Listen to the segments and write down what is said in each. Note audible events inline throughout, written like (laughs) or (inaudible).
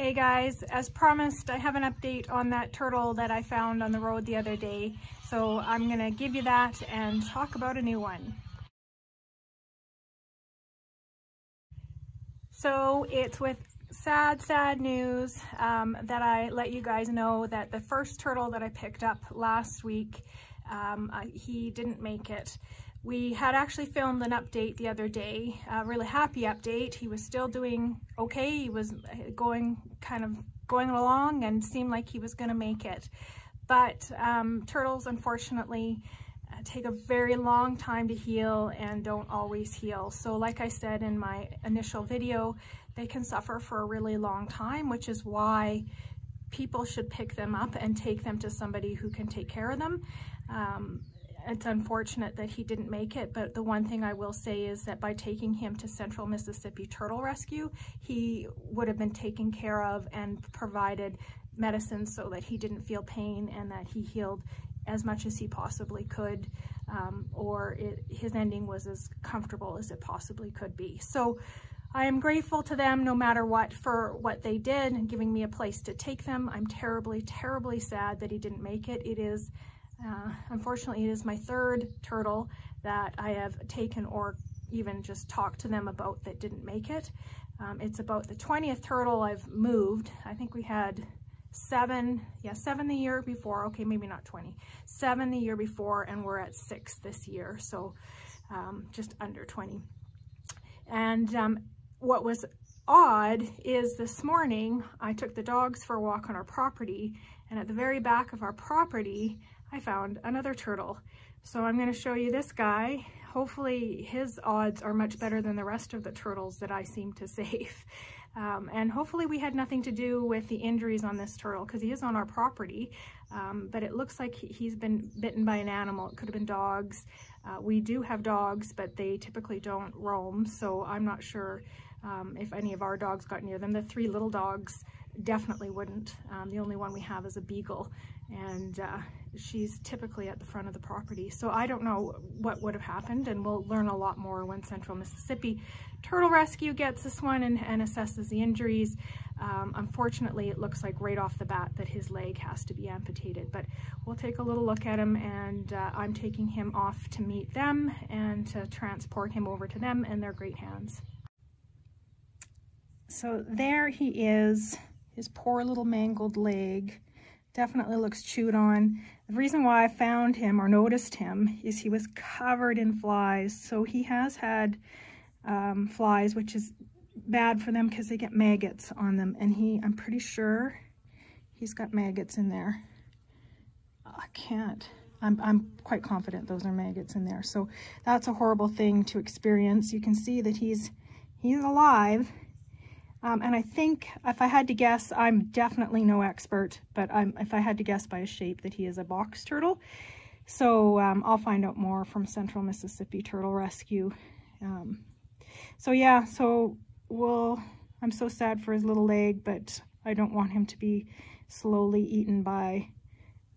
Hey guys, as promised, I have an update on that turtle that I found on the road the other day. So I'm gonna give you that and talk about a new one. So it's with sad, sad news um, that I let you guys know that the first turtle that I picked up last week, um, he didn't make it. We had actually filmed an update the other day, a really happy update. He was still doing okay. He was going kind of going along and seemed like he was going to make it. But um, turtles, unfortunately, uh, take a very long time to heal and don't always heal. So like I said in my initial video, they can suffer for a really long time, which is why people should pick them up and take them to somebody who can take care of them. Um, it's unfortunate that he didn't make it, but the one thing I will say is that by taking him to Central Mississippi Turtle Rescue, he would have been taken care of and provided medicine so that he didn't feel pain and that he healed as much as he possibly could, um, or it, his ending was as comfortable as it possibly could be. So I am grateful to them no matter what for what they did and giving me a place to take them. I'm terribly, terribly sad that he didn't make it. It is, uh, unfortunately, it is my third turtle that I have taken or even just talked to them about that didn't make it. Um, it's about the 20th turtle I've moved. I think we had seven, yeah, seven the year before. Okay, maybe not 20. Seven the year before, and we're at six this year. So um, just under 20. And um, what was odd is this morning I took the dogs for a walk on our property and at the very back of our property I found another turtle. So I'm going to show you this guy. Hopefully his odds are much better than the rest of the turtles that I seem to (laughs) save. Um, and hopefully we had nothing to do with the injuries on this turtle because he is on our property. Um, but it looks like he's been bitten by an animal. It could have been dogs. Uh, we do have dogs, but they typically don't roam. So I'm not sure um, if any of our dogs got near them. The three little dogs definitely wouldn't. Um, the only one we have is a beagle and uh, she's typically at the front of the property. So I don't know what would have happened and we'll learn a lot more when Central Mississippi Turtle Rescue gets this one and, and assesses the injuries. Um, unfortunately, it looks like right off the bat that his leg has to be amputated, but we'll take a little look at him and uh, I'm taking him off to meet them and to transport him over to them in their great hands. So there he is, his poor little mangled leg. Definitely looks chewed on. The reason why I found him or noticed him is he was covered in flies. So he has had um, flies, which is bad for them because they get maggots on them. And he, I'm pretty sure he's got maggots in there. I can't. I'm, I'm quite confident those are maggots in there. So that's a horrible thing to experience. You can see that he's, he's alive um, and I think if I had to guess, I'm definitely no expert, but I'm, if I had to guess by his shape that he is a box turtle. So um, I'll find out more from Central Mississippi Turtle Rescue. Um, so yeah, so we'll, I'm so sad for his little leg, but I don't want him to be slowly eaten by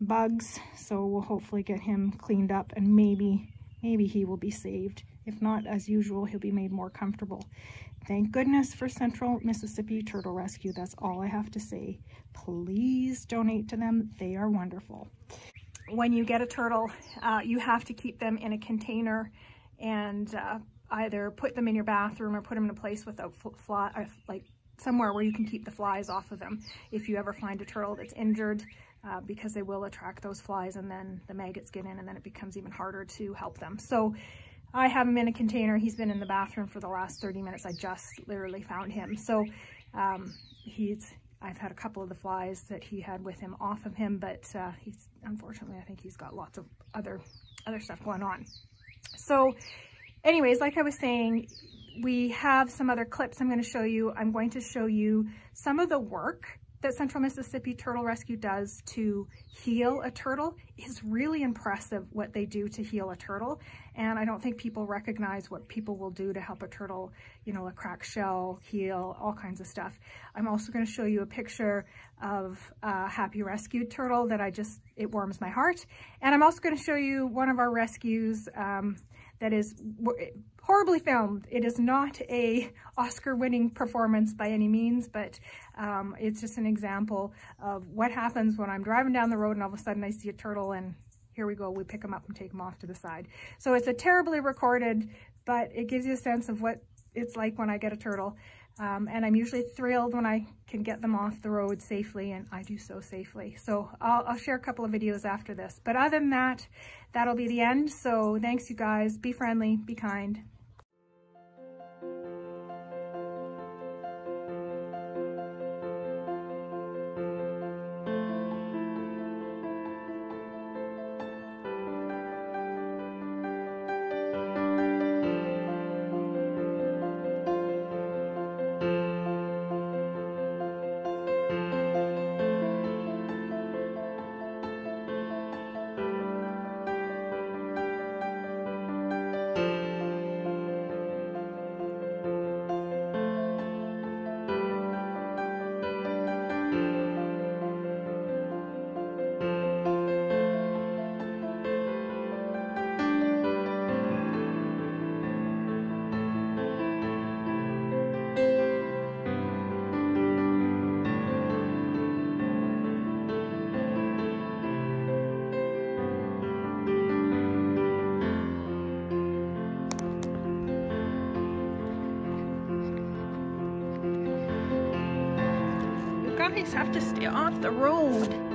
bugs. So we'll hopefully get him cleaned up and maybe, maybe he will be saved. If not, as usual, he'll be made more comfortable. Thank goodness for Central Mississippi Turtle Rescue. That's all I have to say. Please donate to them. They are wonderful. When you get a turtle, uh, you have to keep them in a container and uh, either put them in your bathroom or put them in a place without fly, uh, like somewhere where you can keep the flies off of them. If you ever find a turtle that's injured, uh, because they will attract those flies and then the maggots get in and then it becomes even harder to help them. So I have him in a container. He's been in the bathroom for the last 30 minutes. I just literally found him. So um, he's, I've had a couple of the flies that he had with him off of him, but uh, he's, unfortunately, I think he's got lots of other, other stuff going on. So anyways, like I was saying, we have some other clips I'm going to show you. I'm going to show you some of the work that Central Mississippi Turtle Rescue does to heal a turtle is really impressive what they do to heal a turtle. And I don't think people recognize what people will do to help a turtle, you know, a cracked shell, heal, all kinds of stuff. I'm also going to show you a picture of a happy rescued turtle that I just, it warms my heart. And I'm also going to show you one of our rescues um, that is horribly filmed. It is not a Oscar-winning performance by any means, but um, it's just an example of what happens when I'm driving down the road and all of a sudden I see a turtle and here we go, we pick them up and take them off to the side. So it's a terribly recorded, but it gives you a sense of what it's like when I get a turtle. Um, and I'm usually thrilled when I can get them off the road safely, and I do so safely. So I'll, I'll share a couple of videos after this. But other than that, that'll be the end. So thanks, you guys. Be friendly, be kind. Guys have to stay off the road.